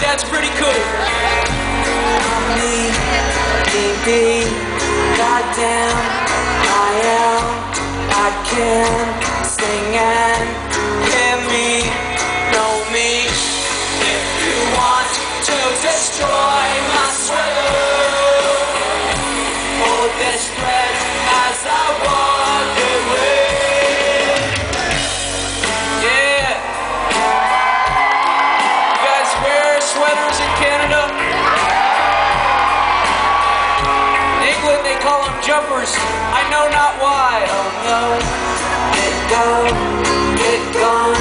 that's pretty cool. Me, goddamn. jumpers, I know not why. Oh no, get gone, get gone.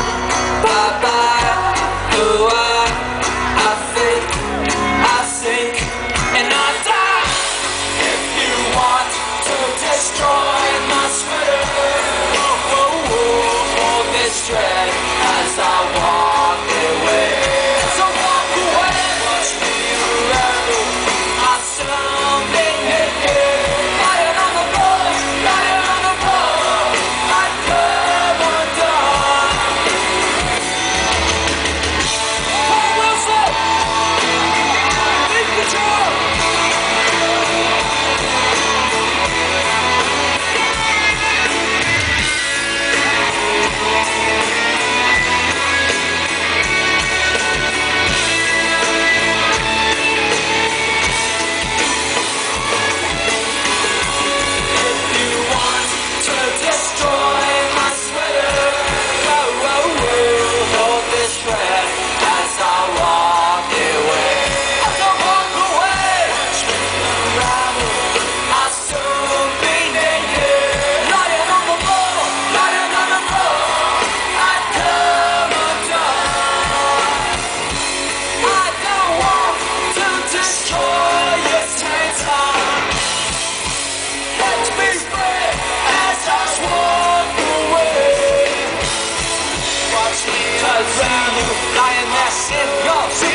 dying mass in your